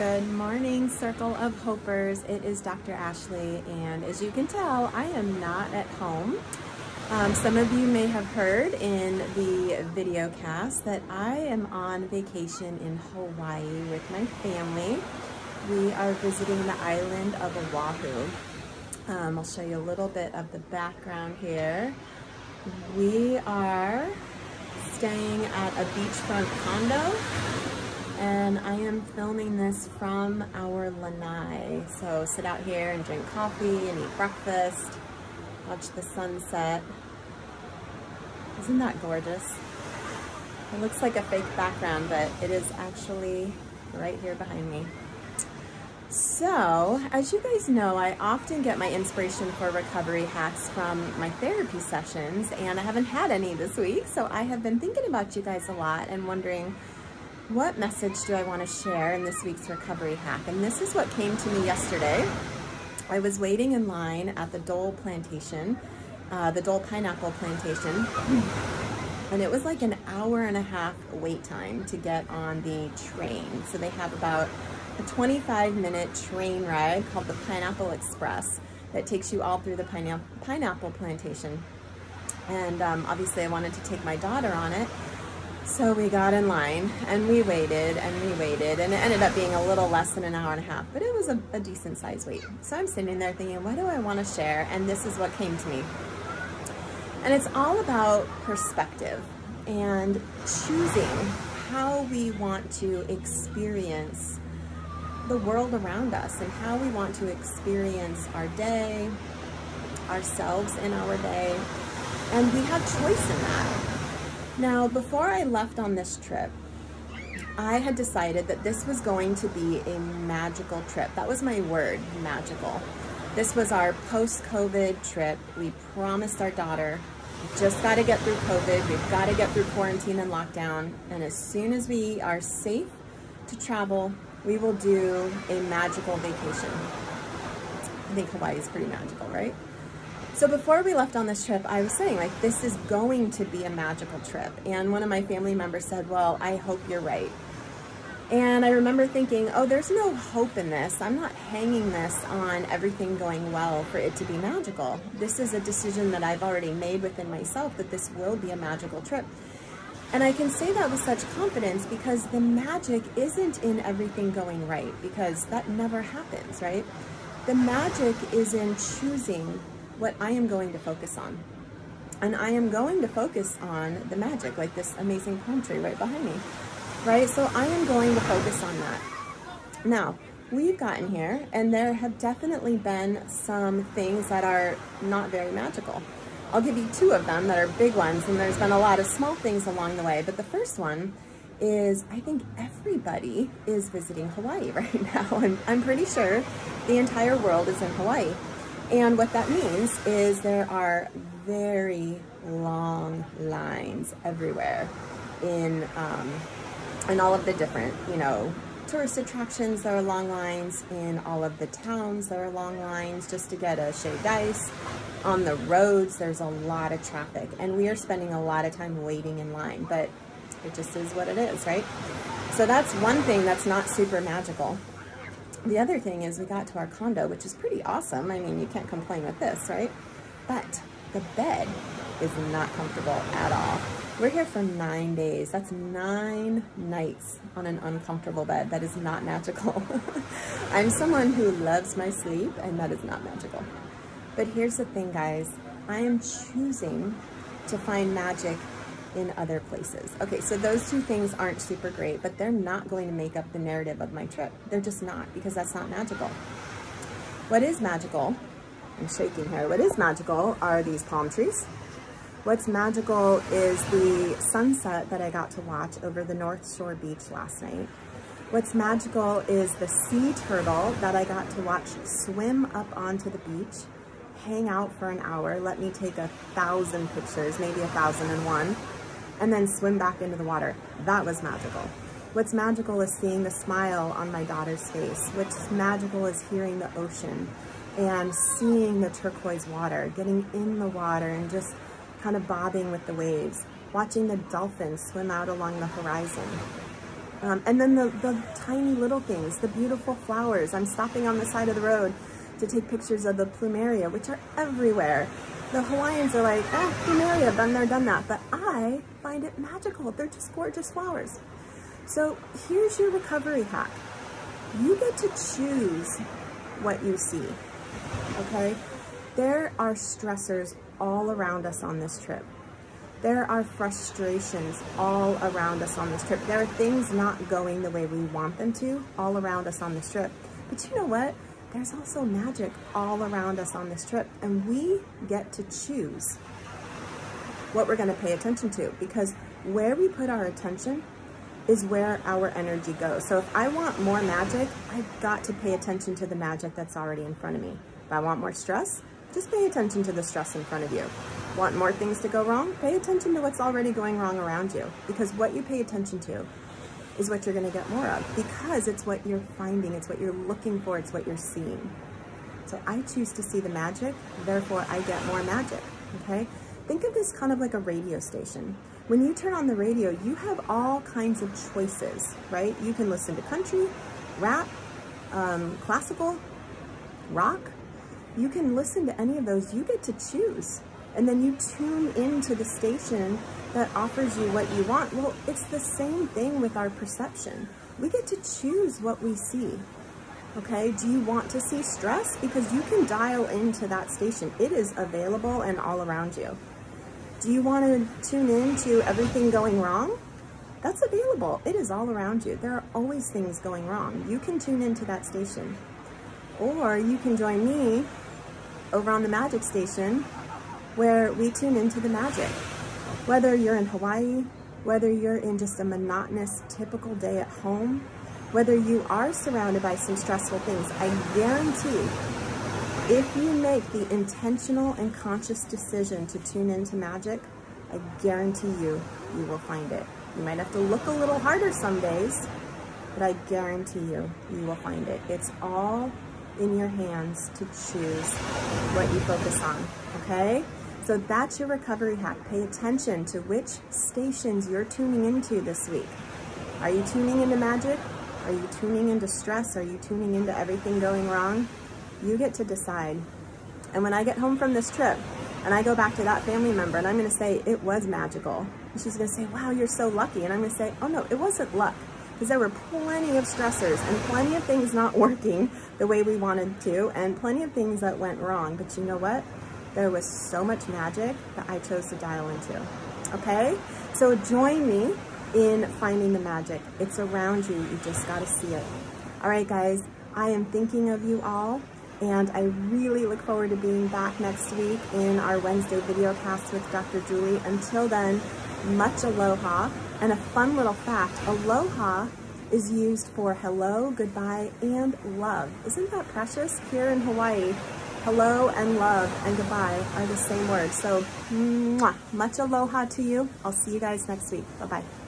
Good morning, Circle of Hopers. It is Dr. Ashley, and as you can tell, I am not at home. Um, some of you may have heard in the video cast that I am on vacation in Hawaii with my family. We are visiting the island of Oahu. Um, I'll show you a little bit of the background here. We are staying at a beachfront condo and I am filming this from our lanai. So sit out here and drink coffee and eat breakfast, watch the sunset. Isn't that gorgeous? It looks like a fake background, but it is actually right here behind me. So, as you guys know, I often get my inspiration for recovery hacks from my therapy sessions, and I haven't had any this week, so I have been thinking about you guys a lot and wondering what message do I want to share in this week's recovery hack? And this is what came to me yesterday. I was waiting in line at the Dole plantation, uh, the Dole pineapple plantation, and it was like an hour and a half wait time to get on the train. So they have about a 25 minute train ride called the Pineapple Express that takes you all through the pineapple plantation. And um, obviously I wanted to take my daughter on it so we got in line and we waited and we waited and it ended up being a little less than an hour and a half, but it was a, a decent size wait. So I'm sitting there thinking, what do I want to share? And this is what came to me. And it's all about perspective and choosing how we want to experience the world around us and how we want to experience our day, ourselves in our day. And we have choice in that. Now, before I left on this trip, I had decided that this was going to be a magical trip. That was my word, magical. This was our post-COVID trip. We promised our daughter, just got to get through COVID. We've got to get through quarantine and lockdown. And as soon as we are safe to travel, we will do a magical vacation. I think Hawaii is pretty magical, right? So before we left on this trip, I was saying like, this is going to be a magical trip. And one of my family members said, well, I hope you're right. And I remember thinking, oh, there's no hope in this. I'm not hanging this on everything going well for it to be magical. This is a decision that I've already made within myself that this will be a magical trip. And I can say that with such confidence because the magic isn't in everything going right because that never happens, right? The magic is in choosing what I am going to focus on. And I am going to focus on the magic, like this amazing palm tree right behind me, right? So I am going to focus on that. Now, we've gotten here and there have definitely been some things that are not very magical. I'll give you two of them that are big ones and there's been a lot of small things along the way, but the first one is I think everybody is visiting Hawaii right now and I'm pretty sure the entire world is in Hawaii. And what that means is there are very long lines everywhere in, um, in all of the different, you know, tourist attractions, there are long lines. In all of the towns, there are long lines just to get a shaved ice. On the roads, there's a lot of traffic. And we are spending a lot of time waiting in line, but it just is what it is, right? So that's one thing that's not super magical. The other thing is we got to our condo, which is pretty awesome. I mean, you can't complain with this, right? But the bed is not comfortable at all. We're here for nine days. That's nine nights on an uncomfortable bed. That is not magical. I'm someone who loves my sleep and that is not magical. But here's the thing, guys. I am choosing to find magic in other places. Okay, so those two things aren't super great, but they're not going to make up the narrative of my trip. They're just not, because that's not magical. What is magical, I'm shaking here, what is magical are these palm trees. What's magical is the sunset that I got to watch over the North Shore Beach last night. What's magical is the sea turtle that I got to watch swim up onto the beach, hang out for an hour, let me take a thousand pictures, maybe a thousand and one, and then swim back into the water. That was magical. What's magical is seeing the smile on my daughter's face. What's magical is hearing the ocean and seeing the turquoise water, getting in the water and just kind of bobbing with the waves, watching the dolphins swim out along the horizon. Um, and then the, the tiny little things, the beautiful flowers. I'm stopping on the side of the road to take pictures of the plumeria, which are everywhere. The Hawaiians are like, eh, plumeria, been there, done that. But I find it magical. They're just gorgeous flowers. So here's your recovery hack. You get to choose what you see, okay? There are stressors all around us on this trip. There are frustrations all around us on this trip. There are things not going the way we want them to all around us on this trip. But you know what? There's also magic all around us on this trip, and we get to choose what we're going to pay attention to because where we put our attention is where our energy goes. So if I want more magic, I've got to pay attention to the magic that's already in front of me. If I want more stress, just pay attention to the stress in front of you. Want more things to go wrong? Pay attention to what's already going wrong around you because what you pay attention to is what you're going to get more of because it's what you're finding, it's what you're looking for, it's what you're seeing. So I choose to see the magic, therefore I get more magic, okay? Think of this kind of like a radio station. When you turn on the radio, you have all kinds of choices, right? You can listen to country, rap, um, classical, rock. You can listen to any of those. You get to choose. And then you tune into the station that offers you what you want. Well, it's the same thing with our perception. We get to choose what we see. Okay, do you want to see stress? Because you can dial into that station. It is available and all around you. Do you want to tune in to everything going wrong? That's available. It is all around you. There are always things going wrong. You can tune into that station. Or you can join me over on the Magic Station where we tune into the magic. Whether you're in Hawaii, whether you're in just a monotonous, typical day at home, whether you are surrounded by some stressful things, I guarantee if you make the intentional and conscious decision to tune into magic, I guarantee you, you will find it. You might have to look a little harder some days, but I guarantee you, you will find it. It's all in your hands to choose what you focus on, okay? So that's your recovery hack. Pay attention to which stations you're tuning into this week. Are you tuning into magic? Are you tuning into stress? Are you tuning into everything going wrong? You get to decide. And when I get home from this trip and I go back to that family member and I'm going to say, it was magical. And she's going to say, wow, you're so lucky. And I'm going to say, oh no, it wasn't luck. Because there were plenty of stressors and plenty of things not working the way we wanted to and plenty of things that went wrong. But you know what? There was so much magic that I chose to dial into. Okay? So join me in finding the magic. It's around you. You just got to see it. All right, guys. I am thinking of you all and I really look forward to being back next week in our Wednesday video cast with Dr. Julie. Until then, much aloha. And a fun little fact, aloha is used for hello, goodbye, and love. Isn't that precious? Here in Hawaii, hello and love and goodbye are the same words. So, much aloha to you. I'll see you guys next week. Bye-bye.